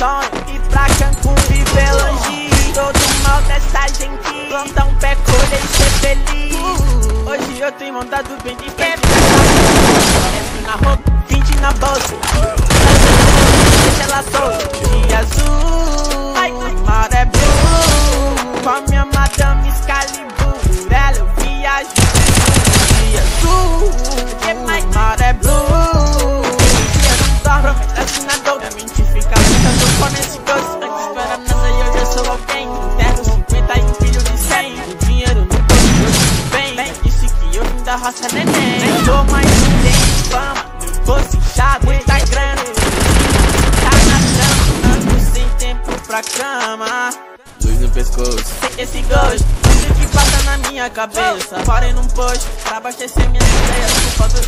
sonho E pra Cancún, viver longe Todo mal dessa gente. Plantar um pé, colher e ser feliz. Hoje eu tenho mandado bem de frente na roupa, 20 na bolsa. Deixa ela solta. Dia azul, maré blue. Com a minha madame. Da roça neném. Sou mais um tem fama Fosse inchado, muita grana Tá na trama, ando sem tempo pra cama. Luz no pescoço. Tem esse gosto, tudo que passa na minha cabeça. Parei num posto, pra abastecer minhas ideias Por falta